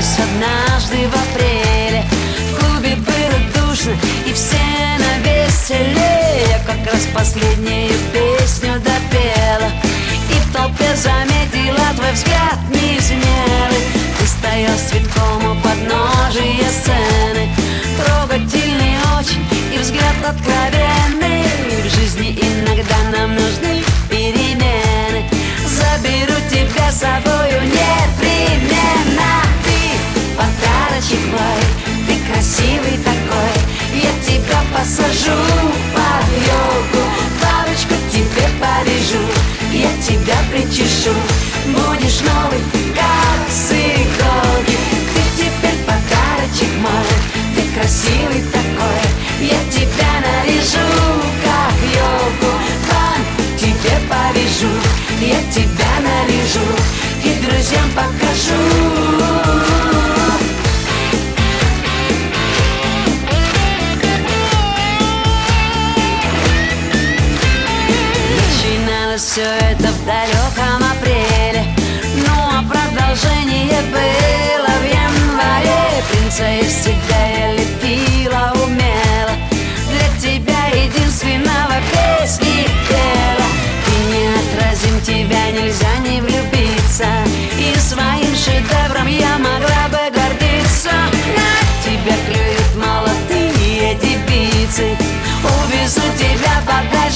случилось однажды в апреле. В клубе было душно и все на веселе. Я как раз последнюю песню допела. И в толпе заметила твой взгляд неизмелый Ты стоял с цветком у подножия сцены. Трогательный очень и взгляд откровенный. В жизни иногда нам нужны перемены. Заберу тебя с собою наряжу И друзьям покажу. Начиналось все это в далеком апреле. Ну а продолжение было в январе. Принца из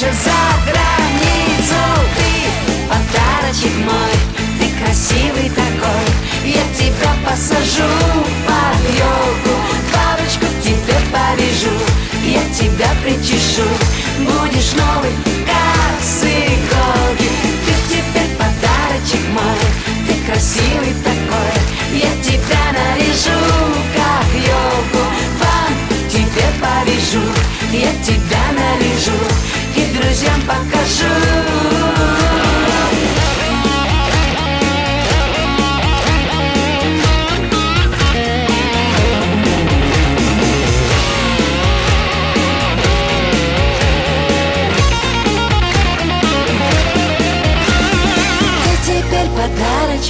подальше за границу. Ты подарочек мой, ты красивый такой. Я тебя посажу под елку Бабочку тебе повяжу, я тебя причешу. Будешь новый,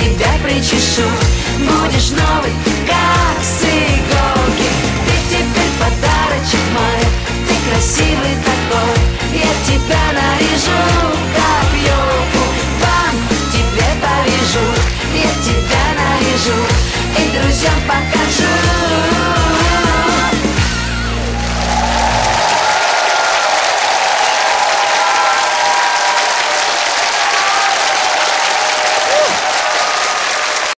тебя причешу. Будешь новый, как с иголки Ты теперь подарочек мой. Ты красивый такой. Я тебя нарежу, как елку. Вам тебе повяжу. Я тебя нарежу И друзьям покажу.